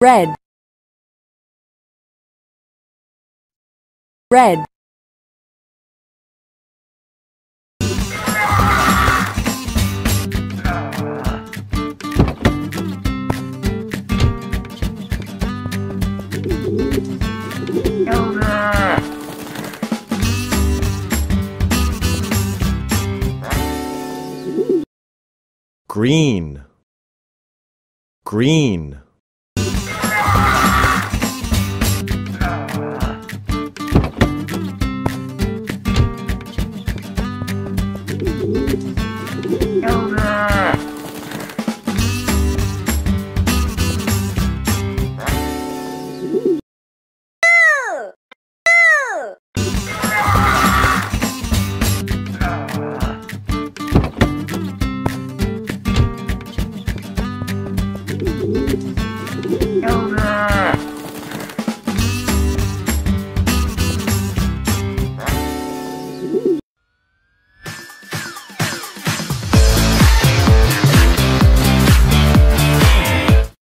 red. Red. Green. Green Thank mm -hmm. you.